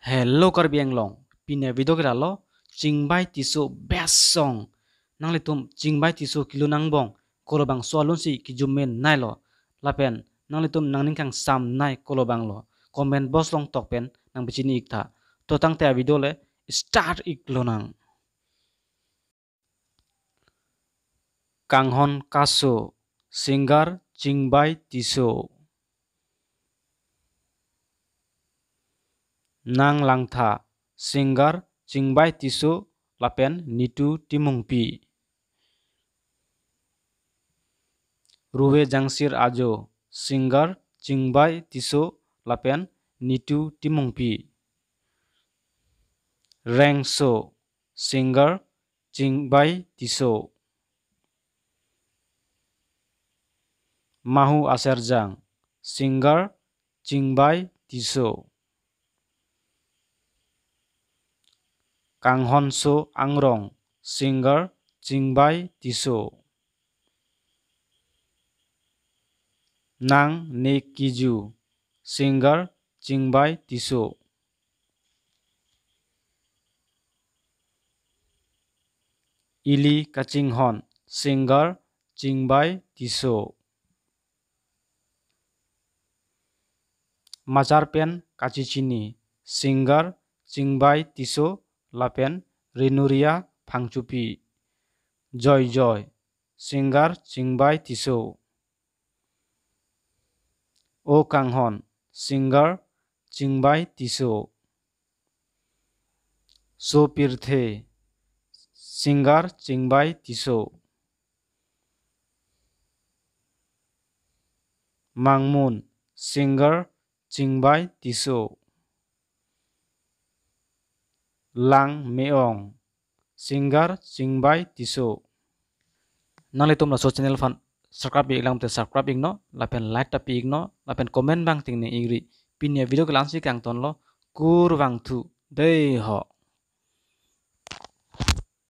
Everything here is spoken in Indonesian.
hello karbiang long pine vidok ralo chingbai tiso besong nangle tum chingbai tiso kilo nangbong kolobang swalun si kijumen nailo lapen nangle tum nangning kang sam nai kolobang lo comment box long tokpen nang bichini ikta to tang te video le start iklo nang kanghon kaso singar chingbai tiso nang langtha singer jingbai tisu lapen nitu timungpi ruwe jangsir ajo singer jingbai tisu lapen nitu timungpi rengso singer jingbai tisu. Mahu aserjang singer jingbai tisu Kang Honso Angrong, singer Jingbai Tiso. Nang Nekiju, singer Jingbai Tiso. Ili Kachinghon, singer Jingbai Tiso. Majarpen Kachichini, singer Jingbai Tiso লাপেন রিনুরিয়া ফাংচুপি জয় জয় সিঙ্গার চিংবাই তিসৌ ও কাংহন সিঙ্গার চিংবাই তিসৌ সো পির্থে সিঙ্গার চিংবাই তিসৌ মাংমুন singer Chingbai Tiso lang meong singer singbai tiso nang tum so channel fan subscribe ik lang te subscribe ik no lapen like tapi ik no lapen comment bang ting ne ingri pinya video kelang si kang ton lo kur thu dei ho